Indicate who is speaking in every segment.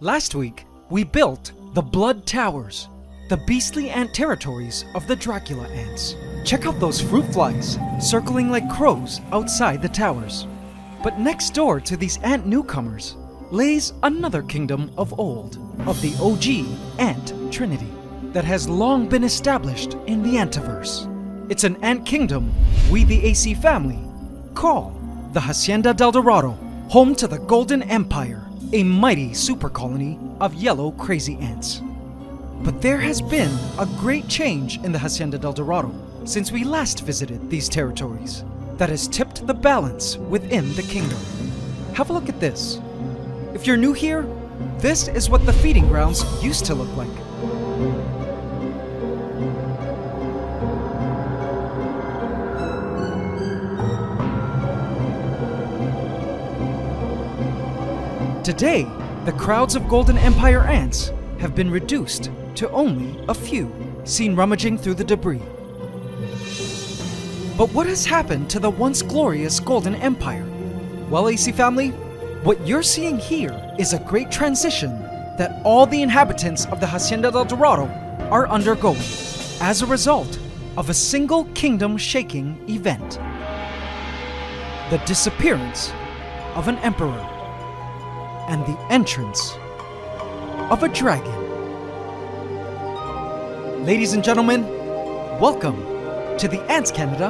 Speaker 1: Last week, we built the Blood Towers, the beastly ant territories of the Dracula ants. Check out those fruit flies circling like crows outside the towers. But next door to these ant newcomers lays another kingdom of old, of the OG ant trinity, that has long been established in the Antiverse. It's an ant kingdom we, the AC family, call the Hacienda del Dorado, home to the Golden Empire, a mighty super colony of yellow crazy ants. But there has been a great change in the Hacienda del Dorado since we last visited these territories that has tipped the balance within the kingdom. Have a look at this. If you're new here, this is what the feeding grounds used to look like. Today, the crowds of Golden Empire ants have been reduced to only a few, seen rummaging through the debris. But what has happened to the once glorious Golden Empire? Well, AC family, what you're seeing here is a great transition that all the inhabitants of the Hacienda del Dorado are undergoing as a result of a single kingdom shaking event the disappearance of an emperor and the entrance of a dragon. Ladies and gentlemen, welcome to the Ants Canada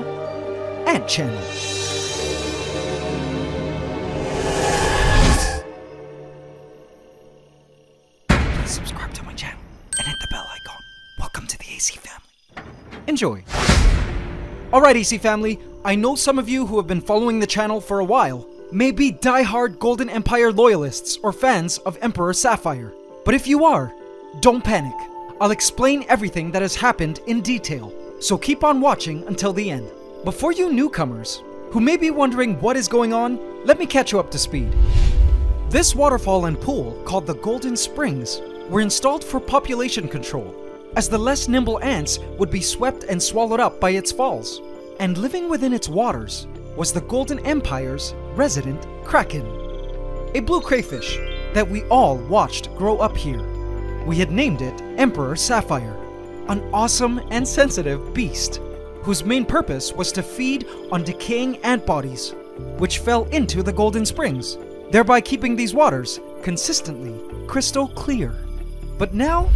Speaker 1: Ant Channel. Subscribe to my channel and hit the bell icon. Welcome to the AC family. Enjoy. Alright, AC family, I know some of you who have been following the channel for a while may be die-hard Golden Empire loyalists or fans of Emperor Sapphire. But if you are, don't panic. I'll explain everything that has happened in detail, so keep on watching until the end. Before you newcomers, who may be wondering what is going on, let me catch you up to speed. This waterfall and pool, called the Golden Springs, were installed for population control, as the less nimble ants would be swept and swallowed up by its falls. And living within its waters was the Golden Empire's resident kraken, a blue crayfish that we all watched grow up here. We had named it Emperor Sapphire, an awesome and sensitive beast whose main purpose was to feed on decaying ant bodies, which fell into the Golden Springs, thereby keeping these waters consistently crystal clear. But now,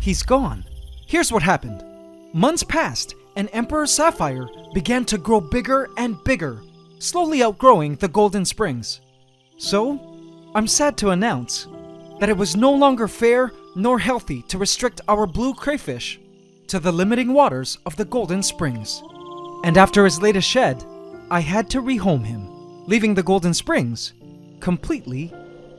Speaker 1: he's gone. Here's what happened. Months passed, and Emperor Sapphire began to grow bigger and bigger, slowly outgrowing the Golden Springs. So, I'm sad to announce that it was no longer fair nor healthy to restrict our blue crayfish to the limiting waters of the Golden Springs. And after his latest shed, I had to rehome him, leaving the Golden Springs completely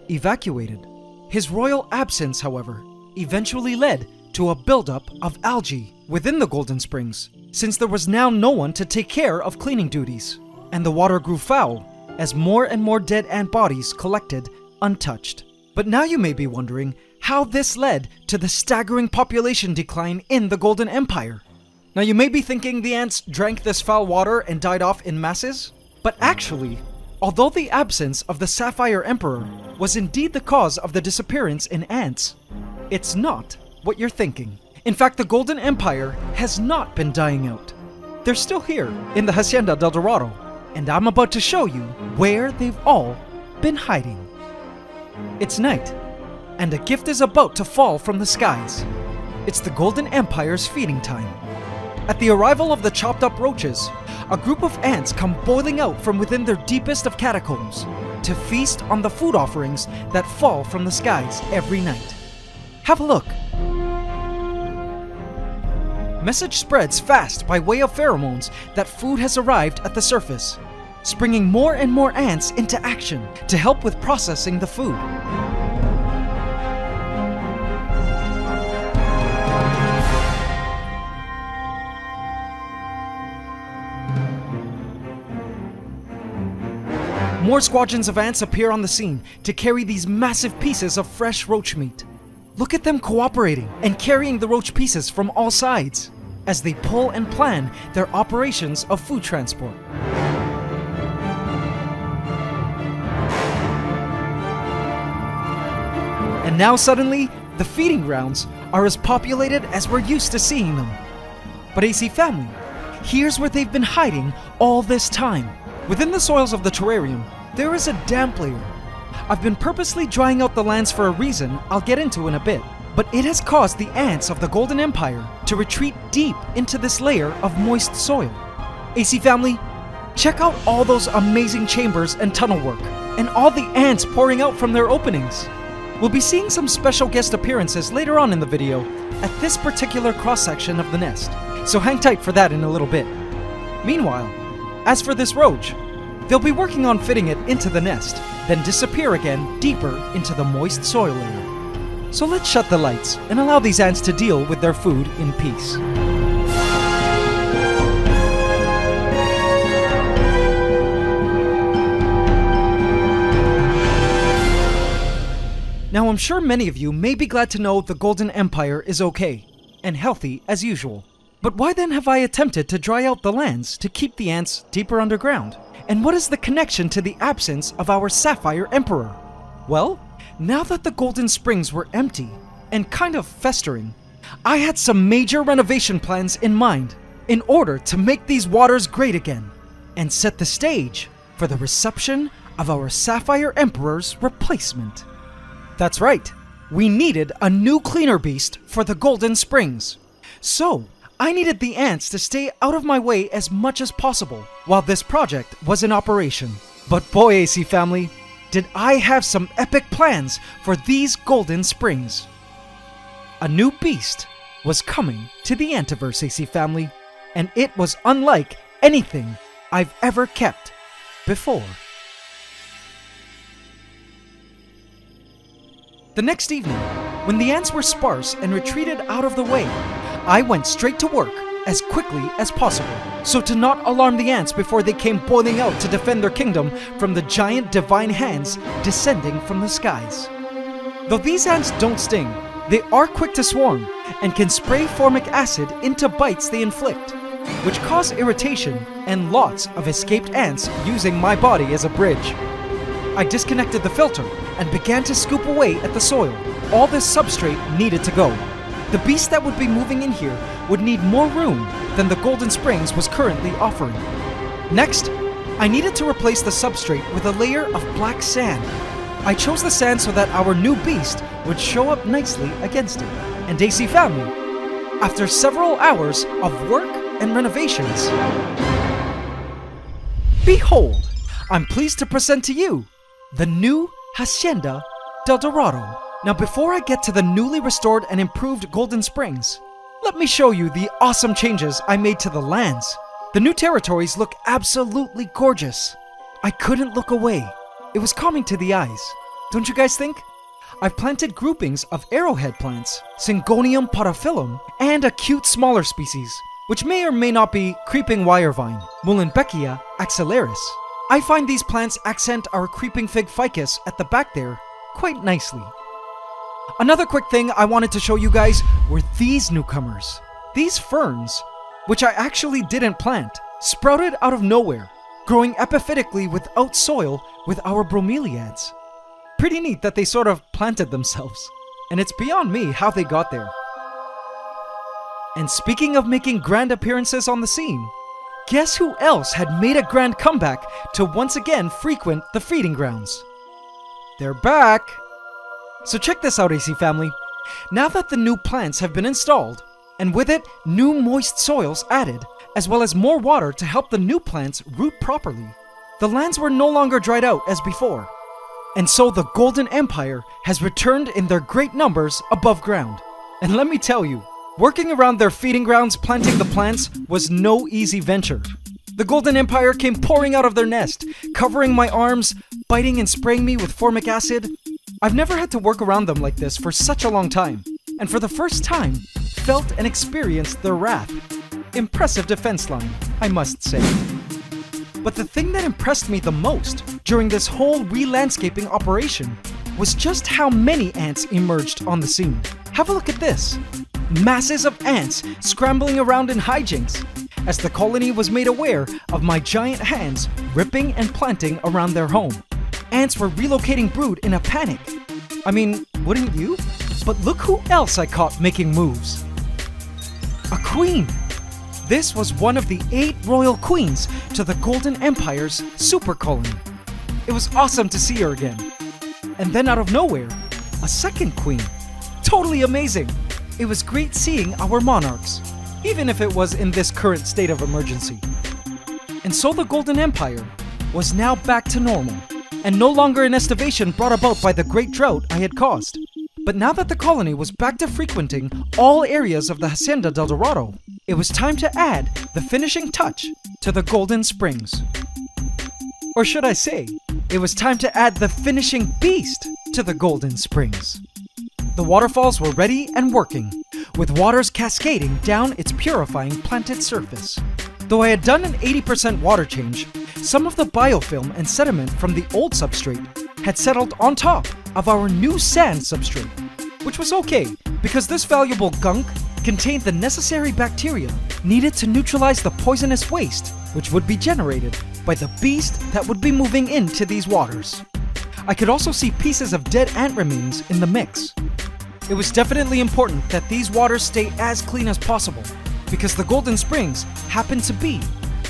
Speaker 1: evacuated. His royal absence, however, eventually led to a buildup of algae within the Golden Springs, since there was now no one to take care of cleaning duties, and the water grew foul as more and more dead ant bodies collected untouched. But now you may be wondering how this led to the staggering population decline in the Golden Empire. Now you may be thinking the ants drank this foul water and died off in masses, but actually, although the absence of the Sapphire Emperor was indeed the cause of the disappearance in ants, it's not what you're thinking. In fact, the Golden Empire has not been dying out. They're still here in the Hacienda del Dorado, and I'm about to show you where they've all been hiding. It's night, and a gift is about to fall from the skies. It's the Golden Empire's feeding time. At the arrival of the chopped up roaches, a group of ants come boiling out from within their deepest of catacombs to feast on the food offerings that fall from the skies every night. Have a look. Message spreads fast by way of pheromones that food has arrived at the surface, springing more and more ants into action to help with processing the food. More squadrons of ants appear on the scene to carry these massive pieces of fresh roach meat. Look at them cooperating and carrying the roach pieces from all sides as they pull and plan their operations of food transport. And now suddenly, the feeding grounds are as populated as we're used to seeing them. But AC family, here's where they've been hiding all this time. Within the soils of the terrarium, there is a damp layer. I've been purposely drying out the lands for a reason I'll get into in a bit, but it has caused the ants of the Golden Empire to retreat deep into this layer of moist soil. AC family, check out all those amazing chambers and tunnel work, and all the ants pouring out from their openings. We'll be seeing some special guest appearances later on in the video at this particular cross-section of the nest, so hang tight for that in a little bit. Meanwhile, as for this roach, they'll be working on fitting it into the nest, then disappear again deeper into the moist soil layer. So let's shut the lights and allow these ants to deal with their food in peace. Now, I'm sure many of you may be glad to know the Golden Empire is okay and healthy as usual. But why then have I attempted to dry out the lands to keep the ants deeper underground? And what is the connection to the absence of our Sapphire Emperor? Well, now that the Golden Springs were empty and kind of festering, I had some major renovation plans in mind in order to make these waters great again and set the stage for the reception of our Sapphire Emperor's replacement. That's right, we needed a new cleaner beast for the Golden Springs. So, I needed the ants to stay out of my way as much as possible while this project was in operation. But boy, AC family, did I have some epic plans for these Golden Springs. A new beast was coming to the Antiverse AC family, and it was unlike anything I've ever kept before. The next evening, when the ants were sparse and retreated out of the way, I went straight to work as quickly as possible, so to not alarm the ants before they came boiling out to defend their kingdom from the giant divine hands descending from the skies. Though these ants don't sting, they are quick to swarm and can spray formic acid into bites they inflict, which cause irritation and lots of escaped ants using my body as a bridge. I disconnected the filter and began to scoop away at the soil. All this substrate needed to go. The beast that would be moving in here would need more room than the Golden Springs was currently offering. Next, I needed to replace the substrate with a layer of black sand. I chose the sand so that our new beast would show up nicely against it. And AC family. after several hours of work and renovations, behold, I'm pleased to present to you the new Hacienda Del Dorado. Now before I get to the newly restored and improved Golden Springs, let me show you the awesome changes I made to the lands. The new territories look absolutely gorgeous. I couldn't look away. It was calming to the eyes. Don't you guys think? I've planted groupings of arrowhead plants, Syngonium podophyllum, and a cute smaller species, which may or may not be creeping wire vine, Muhlenbeckia axillaris. I find these plants accent our creeping fig ficus at the back there quite nicely. Another quick thing I wanted to show you guys were these newcomers. These ferns, which I actually didn't plant, sprouted out of nowhere, growing epiphytically without soil with our bromeliads. Pretty neat that they sort of planted themselves, and it's beyond me how they got there. And speaking of making grand appearances on the scene, guess who else had made a grand comeback to once again frequent the feeding grounds? They're back! So check this out, AC family. Now that the new plants have been installed, and with it, new moist soils added, as well as more water to help the new plants root properly, the lands were no longer dried out as before. And so the Golden Empire has returned in their great numbers above ground. And let me tell you, working around their feeding grounds planting the plants was no easy venture. The Golden Empire came pouring out of their nest, covering my arms, biting and spraying me with formic acid. I've never had to work around them like this for such a long time, and for the first time, felt and experienced their wrath. Impressive defense line, I must say. But the thing that impressed me the most during this whole re-landscaping operation was just how many ants emerged on the scene. Have a look at this. Masses of ants scrambling around in hijinks as the colony was made aware of my giant hands ripping and planting around their home. Ants were relocating brood in a panic. I mean, wouldn't you? But look who else I caught making moves. A queen! This was one of the eight royal queens to the Golden Empire's super colony. It was awesome to see her again. And then out of nowhere, a second queen. Totally amazing! It was great seeing our monarchs, even if it was in this current state of emergency. And so the Golden Empire was now back to normal, and no longer an estivation brought about by the great drought I had caused. But now that the colony was back to frequenting all areas of the Hacienda del Dorado, it was time to add the finishing touch to the Golden Springs. Or should I say, it was time to add the finishing beast to the Golden Springs. The waterfalls were ready and working, with waters cascading down its purifying planted surface. Though I had done an 80% water change, some of the biofilm and sediment from the old substrate had settled on top of our new sand substrate, which was okay because this valuable gunk contained the necessary bacteria needed to neutralize the poisonous waste which would be generated by the beast that would be moving into these waters. I could also see pieces of dead ant remains in the mix. It was definitely important that these waters stay as clean as possible because the Golden Springs happened to be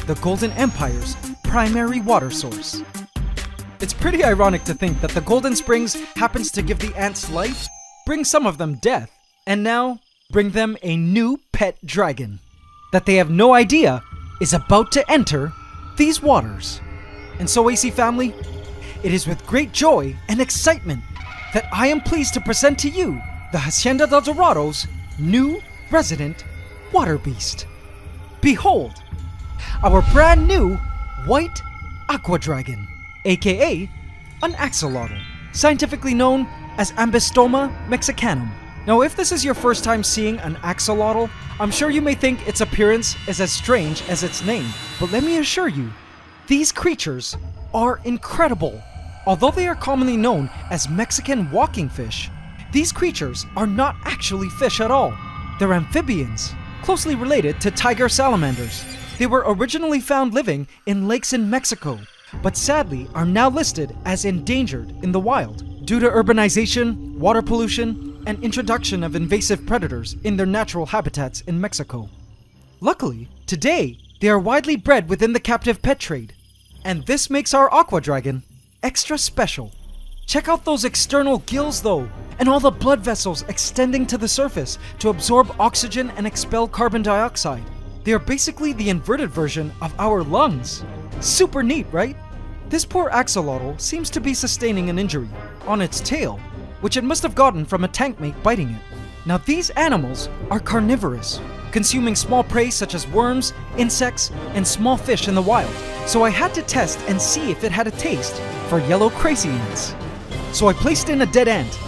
Speaker 1: the Golden Empire's primary water source. It's pretty ironic to think that the Golden Springs happens to give the ants life, bring some of them death, and now bring them a new pet dragon that they have no idea is about to enter these waters. And so, AC family, it is with great joy and excitement that I am pleased to present to you the Hacienda del Dorado's new resident water beast. Behold, our brand new white aqua dragon, aka an axolotl, scientifically known as Ambystoma mexicanum. Now, if this is your first time seeing an axolotl, I'm sure you may think its appearance is as strange as its name, but let me assure you, these creatures are incredible. Although they are commonly known as Mexican walking fish, these creatures are not actually fish at all. They're amphibians, closely related to tiger salamanders. They were originally found living in lakes in Mexico, but sadly are now listed as endangered in the wild due to urbanization, water pollution, and introduction of invasive predators in their natural habitats in Mexico. Luckily, today, they are widely bred within the captive pet trade, and this makes our aqua dragon extra special. Check out those external gills though, and all the blood vessels extending to the surface to absorb oxygen and expel carbon dioxide. They are basically the inverted version of our lungs. Super neat, right? This poor axolotl seems to be sustaining an injury on its tail, which it must have gotten from a tank mate biting it. Now these animals are carnivorous, consuming small prey such as worms, insects, and small fish in the wild. So I had to test and see if it had a taste for yellow crazy ants. So I placed in a dead ant,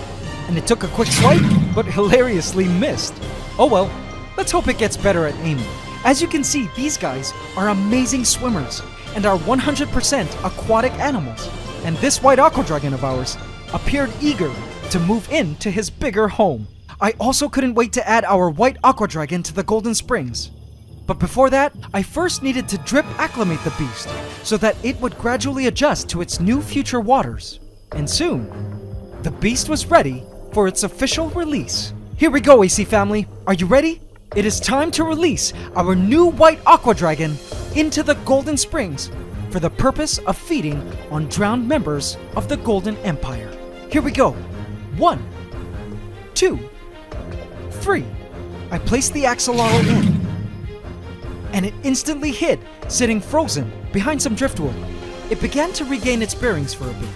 Speaker 1: and it took a quick swipe, but hilariously missed. Oh well, let's hope it gets better at aiming. As you can see, these guys are amazing swimmers and are 100% aquatic animals. And this white aqua dragon of ours appeared eager to move into his bigger home. I also couldn't wait to add our white aqua dragon to the Golden Springs. But before that, I first needed to drip acclimate the beast so that it would gradually adjust to its new future waters. And soon, the beast was ready for its official release. Here we go, AC family. Are you ready? It is time to release our new white aqua dragon into the Golden Springs for the purpose of feeding on drowned members of the Golden Empire. Here we go. One, two, three. I placed the axolotl in, and it instantly hid, sitting frozen behind some driftwood. It began to regain its bearings for a bit.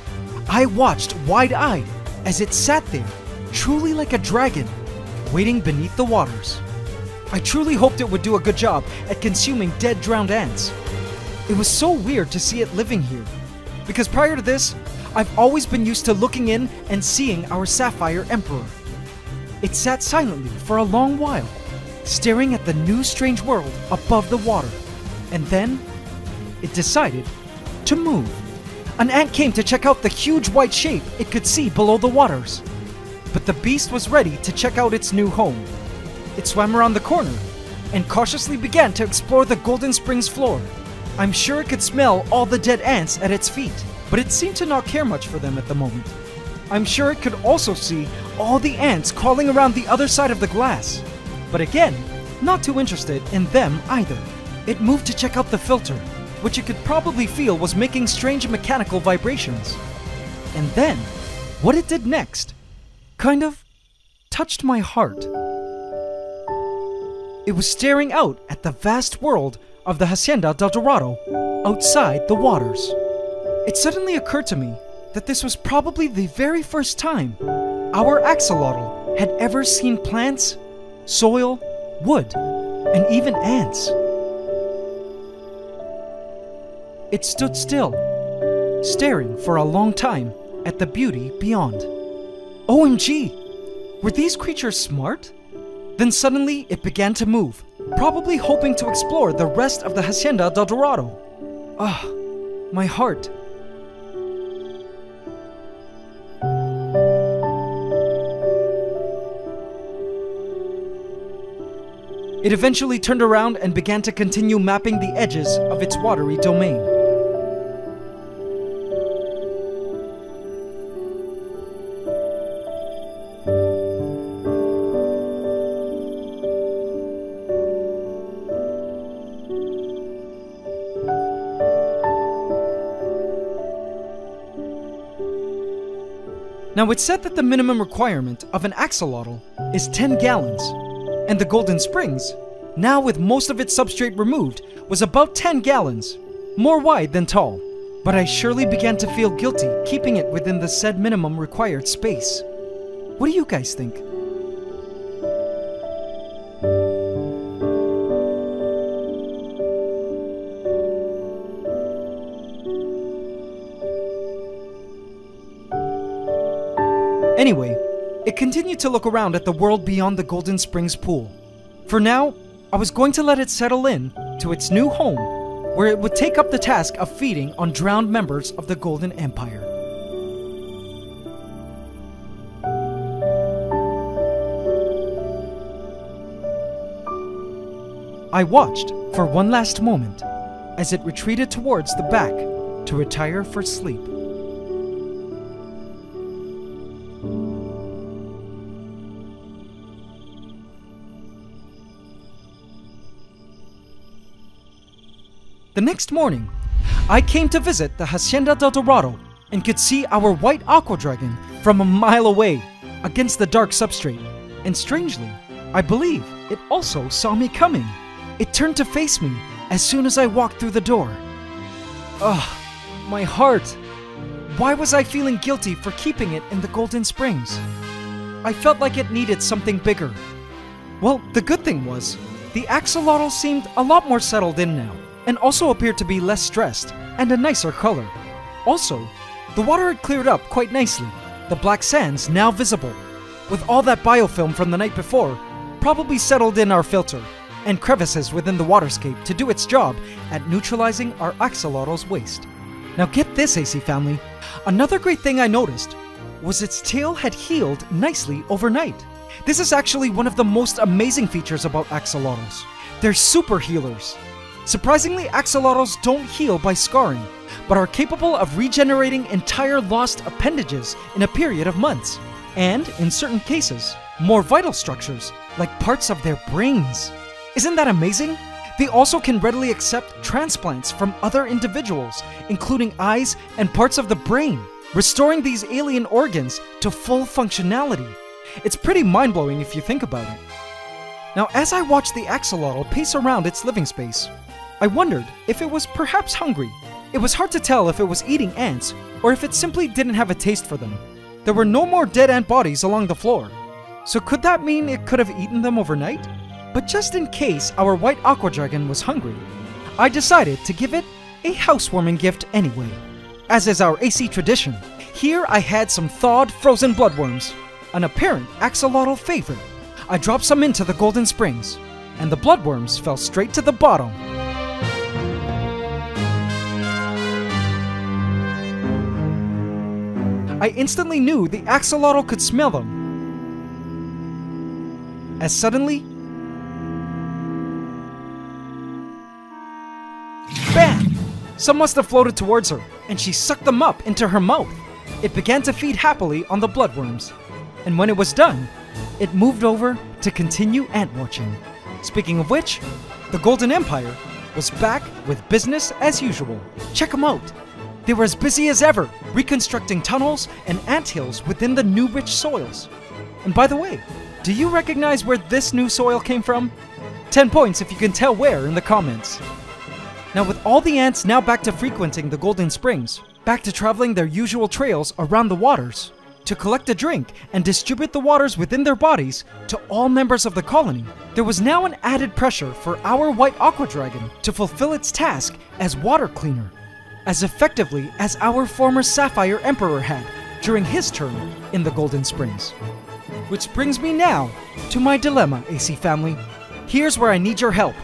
Speaker 1: I watched wide eyed as it sat there, truly like a dragon, waiting beneath the waters. I truly hoped it would do a good job at consuming dead drowned ants. It was so weird to see it living here, because prior to this, I've always been used to looking in and seeing our Sapphire Emperor. It sat silently for a long while, staring at the new strange world above the water, and then it decided to move. An ant came to check out the huge white shape it could see below the waters. But the beast was ready to check out its new home. It swam around the corner and cautiously began to explore the Golden Springs floor. I'm sure it could smell all the dead ants at its feet, but it seemed to not care much for them at the moment. I'm sure it could also see all the ants crawling around the other side of the glass. But again, not too interested in them either. It moved to check out the filter, which it could probably feel was making strange mechanical vibrations. And then, what it did next kind of touched my heart. It was staring out at the vast world of the Hacienda del Dorado outside the waters. It suddenly occurred to me that this was probably the very first time our axolotl had ever seen plants, soil, wood, and even ants. It stood still, staring for a long time at the beauty beyond. OMG! Were these creatures smart? Then suddenly it began to move, probably hoping to explore the rest of the Hacienda del Dorado. Ah, my heart. It eventually turned around and began to continue mapping the edges of its watery domain. Now, it's said that the minimum requirement of an axolotl is 10 gallons, and the Golden Springs, now with most of its substrate removed, was about 10 gallons, more wide than tall. But I surely began to feel guilty keeping it within the said minimum required space. What do you guys think? Continued to look around at the world beyond the Golden Springs pool. For now, I was going to let it settle in to its new home, where it would take up the task of feeding on drowned members of the Golden Empire. I watched for one last moment as it retreated towards the back to retire for sleep. The next morning, I came to visit the Hacienda del Dorado and could see our white aqua dragon from a mile away against the dark substrate. And strangely, I believe it also saw me coming. It turned to face me as soon as I walked through the door. Ugh, my heart. Why was I feeling guilty for keeping it in the Golden Springs? I felt like it needed something bigger. Well, the good thing was, the axolotl seemed a lot more settled in now, and also appeared to be less stressed and a nicer color. Also, the water had cleared up quite nicely, the black sands now visible, with all that biofilm from the night before probably settled in our filter, and crevices within the waterscape to do its job at neutralizing our axolotl's waste. Now get this, AC family. Another great thing I noticed was its tail had healed nicely overnight. This is actually one of the most amazing features about axolotls. They're super healers. Surprisingly, axolotls don't heal by scarring, but are capable of regenerating entire lost appendages in a period of months. And, in certain cases, more vital structures, like parts of their brains. Isn't that amazing? They also can readily accept transplants from other individuals, including eyes and parts of the brain, restoring these alien organs to full functionality. It's pretty mind blowing if you think about it. Now, as I watched the axolotl pace around its living space, I wondered if it was perhaps hungry. It was hard to tell if it was eating ants or if it simply didn't have a taste for them. There were no more dead ant bodies along the floor. So could that mean it could have eaten them overnight? But just in case our white aqua dragon was hungry, I decided to give it a housewarming gift anyway. As is our AC tradition, here I had some thawed frozen bloodworms, an apparent axolotl favorite. I dropped some into the Golden Springs, and the bloodworms fell straight to the bottom. I instantly knew the axolotl could smell them. As suddenly, BAM! Some must have floated towards her, and she sucked them up into her mouth. it began to feed happily on the bloodworms. And when it was done, it moved over to continue ant watching. Speaking of which, the Golden Empire was back with business as usual. Check them out. They were as busy as ever, reconstructing tunnels and ant hills within the new rich soils. And by the way, do you recognize where this new soil came from? 10 points if you can tell where in the comments. Now, with all the ants now back to frequenting the Golden Springs, back to traveling their usual trails around the waters, to collect a drink and distribute the waters within their bodies to all members of the colony, there was now an added pressure for our white aqua dragon to fulfill its task as water cleaner, as effectively as our former Sapphire Emperor had during his term in the Golden Springs. Which brings me now to my dilemma, AC family. Here's where I need your help.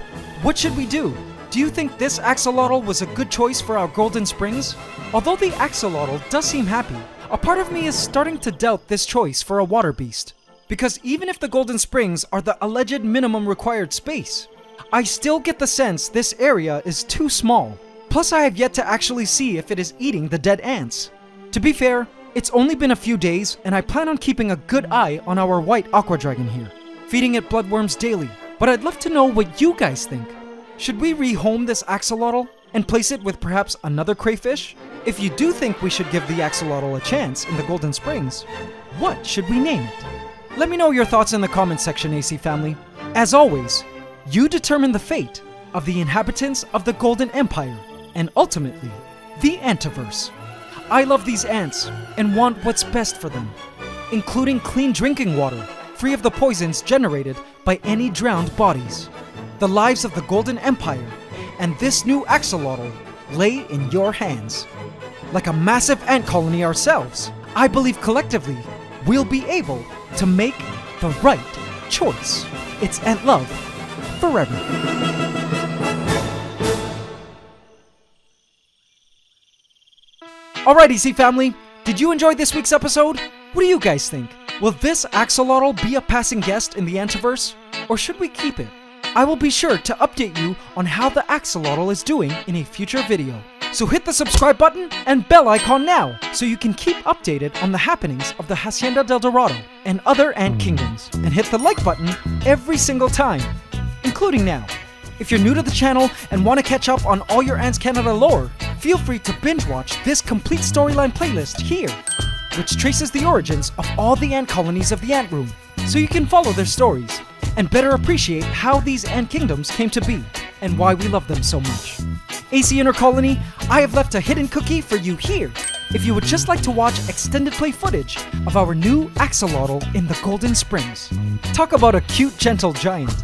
Speaker 1: What should we do? Do you think this axolotl was a good choice for our Golden Springs? Although the axolotl does seem happy, a part of me is starting to doubt this choice for a water beast. Because even if the Golden Springs are the alleged minimum required space, I still get the sense this area is too small. Plus, I have yet to actually see if it is eating the dead ants. To be fair, it's only been a few days, and I plan on keeping a good eye on our white aqua dragon here, feeding it bloodworms daily. But I'd love to know what you guys think. Should we rehome this axolotl and place it with perhaps another crayfish? If you do think we should give the axolotl a chance in the Golden Springs, what should we name it? Let me know your thoughts in the comment section, AC family. As always, you determine the fate of the inhabitants of the Golden Empire and ultimately the Antiverse. I love these ants and want what's best for them, including clean drinking water, free of the poisons generated by any drowned bodies. The lives of the Golden Empire and this new axolotl lay in your hands. Like a massive ant colony ourselves, I believe collectively we'll be able to make the right choice. It's Ant Love forever. Alrighty, C family, did you enjoy this week's episode? What do you guys think? Will this axolotl be a passing guest in the Antiverse? Or should we keep it? I will be sure to update you on how the axolotl is doing in a future video. So hit the subscribe button and bell icon now so you can keep updated on the happenings of the Hacienda del Dorado and other ant kingdoms. And hit the like button every single time, including now. If you're new to the channel and want to catch up on all your Ants Canada lore, feel free to binge watch this complete storyline playlist here, which traces the origins of all the ant colonies of the Ant Room, so you can follow their stories and better appreciate how these ant kingdoms came to be and why we love them so much. AC Inner Colony, I have left a hidden cookie for you here if you would just like to watch extended play footage of our new axolotl in the Golden Springs. Talk about a cute, gentle giant.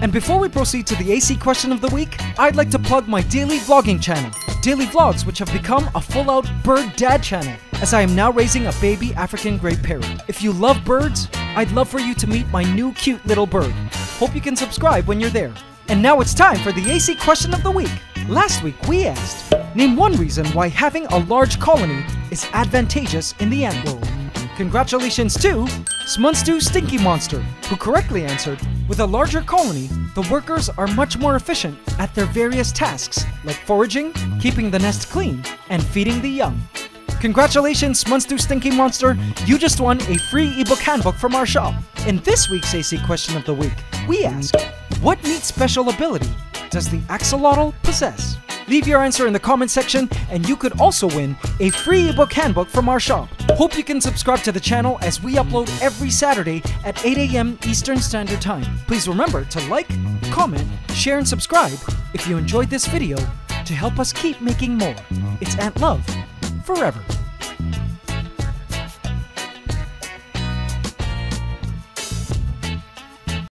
Speaker 1: And before we proceed to the AC question of the week, I'd like to plug my daily vlogging channel, Daily Vlogs, which have become a full out bird dad channel, as I am now raising a baby African grey parrot. If you love birds, I'd love for you to meet my new cute little bird. Hope you can subscribe when you're there. And now it's time for the AC question of the week. Last week we asked, name one reason why having a large colony is advantageous in the ant world. Congratulations to Smunstu Stinky Monster, who correctly answered, with a larger colony, the workers are much more efficient at their various tasks, like foraging, keeping the nest clean, and feeding the young. Congratulations, Smunstu Stinky Monster, you just won a free ebook handbook from our shop. In this week's AC question of the week, we ask, what neat special ability does the axolotl possess? Leave your answer in the comment section, and you could also win a free ebook handbook from our shop. Hope you can subscribe to the channel as we upload every Saturday at 8 a.m. Eastern Standard Time. Please remember to like, comment, share, and subscribe if you enjoyed this video to help us keep making more. It's Ant Love forever.